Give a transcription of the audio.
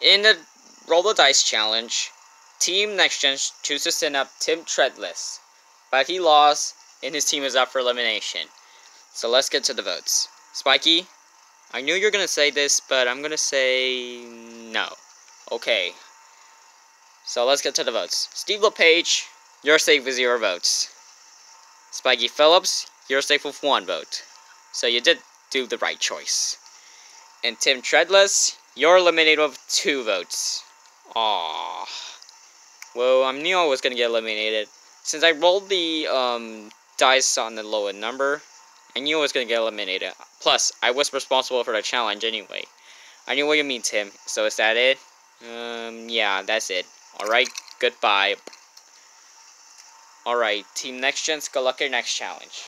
In the Roll the Dice challenge, Team Next Gen chooses to send up Tim Treadless, but he lost and his team is up for elimination. So let's get to the votes. Spikey, I knew you were going to say this, but I'm going to say no. Okay. So let's get to the votes. Steve LePage, you're safe with zero votes. Spikey Fillups, you're safe with one vote. So you did do the right choice. And Tim Treadless, you're eliminated with two votes. Aww. Well, I knew I was gonna get eliminated. Since I rolled the um, dice on the lower number, I knew I was gonna get eliminated. Plus, I was responsible for the challenge anyway. I knew what you mean, Tim. So is that it? Um, yeah, that's it. Alright, goodbye. Alright, Team Next Gen's good luck your next challenge.